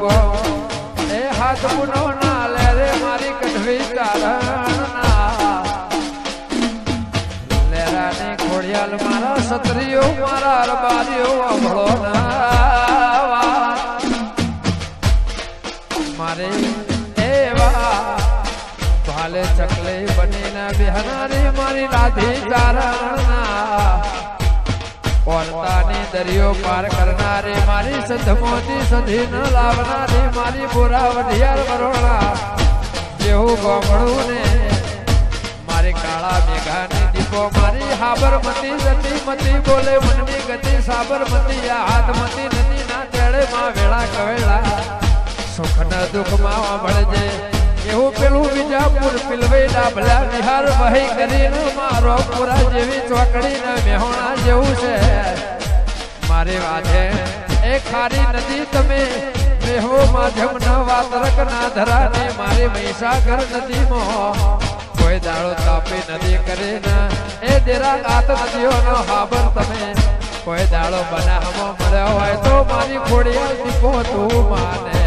Go એ હાથ ગુનો ના લે રે મારી કઢવી તારણના લેરાની ખોડિયાલ મારા સત્રીઓ મારા અરબારીઓ અભળો ના મારે એવા ભાલે ચકલે બનીને બિહનારી મારી રાધી તારણના કોરતાની દરિયો પાર કરનારી, મારી સંધમોતી સંધી ન લાવનારી, મારી બોરા વઢિયાર વરોણા. જેવું ગોમડું ને મારી કાળા મેઘાની દીપો, મારી હાબરમતી જતી મતી બોલે, મનની ગતિ સાબરમતી, આ હાથમતી નદી ના તેડે માં વેળા કવેળા. સુખ ન દુઃખમાં મળજે એવું પેલું બીજાપુર પિલવે ડાબલા નિહાર વહી કરીને મારો પુરા જેવી ચોકડી ને મેહોણા જેવું છે. મારી વાજે. એ ખારી નદી તમે મેહો માધ્યમ ન વાતરક ના ધરાને મારે મહીસાગર નદીમાં. કોઈ દાડો તાપી નદી કરીને એ દેરા ગાત નદીઓનો હાબર તમે. કોઈ દાડો બનાવો મળ્યો હોય તો મારી ખોડિયા દીપો તું માને.